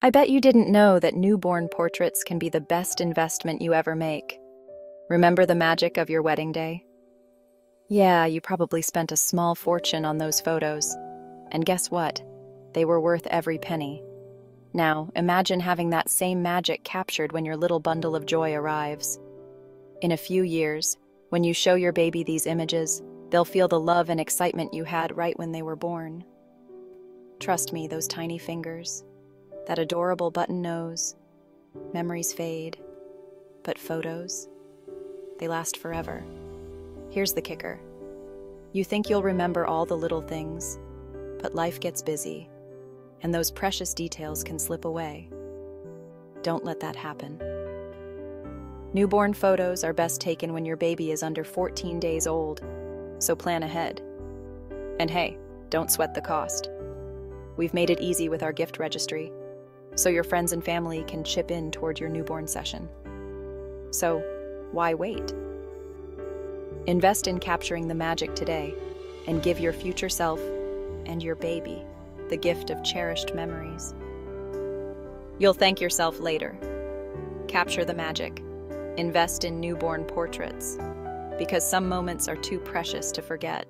I bet you didn't know that newborn portraits can be the best investment you ever make. Remember the magic of your wedding day? Yeah, you probably spent a small fortune on those photos. And guess what? They were worth every penny. Now, imagine having that same magic captured when your little bundle of joy arrives. In a few years, when you show your baby these images, they'll feel the love and excitement you had right when they were born. Trust me, those tiny fingers, that adorable button nose, memories fade, but photos, they last forever. Here's the kicker you think you'll remember all the little things, but life gets busy, and those precious details can slip away. Don't let that happen. Newborn photos are best taken when your baby is under 14 days old, so plan ahead. And hey, don't sweat the cost. We've made it easy with our gift registry, so your friends and family can chip in toward your newborn session. So, why wait? Invest in capturing the magic today and give your future self and your baby the gift of cherished memories. You'll thank yourself later. Capture the magic. Invest in newborn portraits because some moments are too precious to forget.